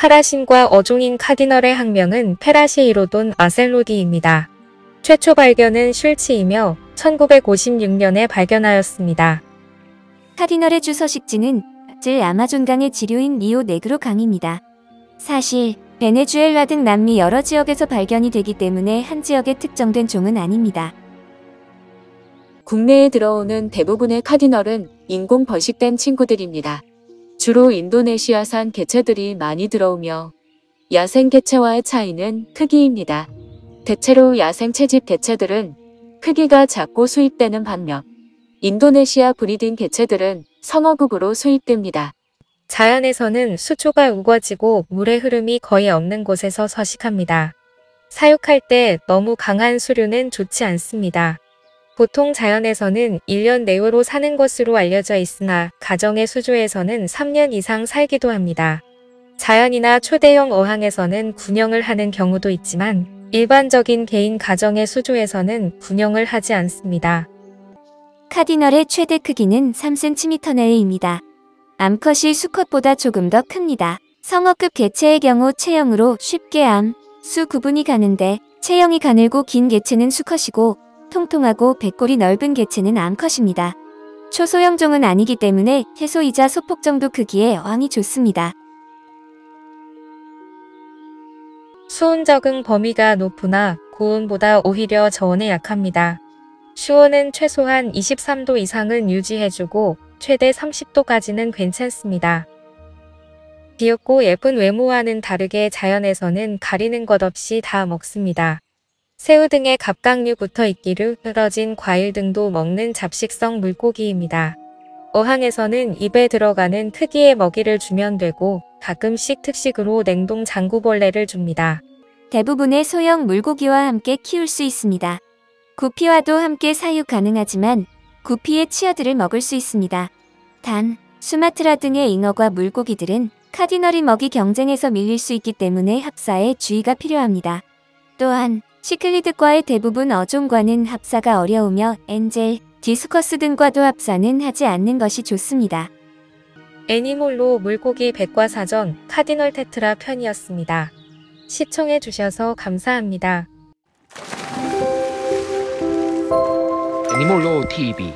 파라신과 어종인 카디널의 학명은 페라시이로돈 아셀로디입니다. 최초 발견은 슐치이며 1956년에 발견하였습니다. 카디널의 주서식지는 질 아마존강의 지류인 리오 네그로 강입니다. 사실 베네수엘라 등 남미 여러 지역에서 발견이 되기 때문에 한 지역에 특정된 종은 아닙니다. 국내에 들어오는 대부분의 카디널은 인공 번식된 친구들입니다. 주로 인도네시아산 개체들이 많이 들어오며 야생 개체와의 차이는 크기입니다. 대체로 야생 채집 개체들은 크기가 작고 수입되는 반면 인도네시아 breeding 개체들은 성어급으로 수입됩니다. 자연에서는 수초가 우거지고 물의 흐름이 거의 없는 곳에서 서식합니다. 사육할 때 너무 강한 수류는 좋지 않습니다. 보통 자연에서는 1년 내외로 사는 것으로 알려져 있으나 가정의 수조에서는 3년 이상 살기도 합니다. 자연이나 초대형 어항에서는 군영을 하는 경우도 있지만 일반적인 개인 가정의 수조에서는 군영을 하지 않습니다. 카디널의 최대 크기는 3cm 내외입니다. 암컷이 수컷보다 조금 더 큽니다. 성어급 개체의 경우 체형으로 쉽게 암, 수 구분이 가는데 체형이 가늘고 긴 개체는 수컷이고 통통하고 배꼴이 넓은 개체는 암컷입니다. 초소형 종은 아니기 때문에 해소이자 소폭 정도 크기의 어항이 좋습니다. 수온 적응 범위가 높으나 고온보다 오히려 저온에 약합니다. 수온은 최소한 23도 이상은 유지해주고 최대 30도까지는 괜찮습니다. 귀엽고 예쁜 외모와는 다르게 자연에서는 가리는 것 없이 다 먹습니다. 새우 등의 갑각류 붙어 있기를 떨어진 과일 등도 먹는 잡식성 물고기입니다. 어항에서는 입에 들어가는 크기의 먹이를 주면 되고 가끔씩 특식으로 냉동 장구벌레를 줍니다. 대부분의 소형 물고기와 함께 키울 수 있습니다. 구피와도 함께 사육 가능하지만 구피의 치어들을 먹을 수 있습니다. 단, 수마트라 등의 잉어과 물고기들은 카디널이 먹이 경쟁에서 밀릴 수 있기 때문에 합사에 주의가 필요합니다. 또한 시클리드과의 대부분 어종과는 합사가 어려우며 엔젤, 디스커스 등과도 합사는 하지 않는 것이 좋습니다. 애니몰로 물고기 백과사전 카디널 테트라 편이었습니다. 시청해 주셔서 감사합니다. 애니몰로 TV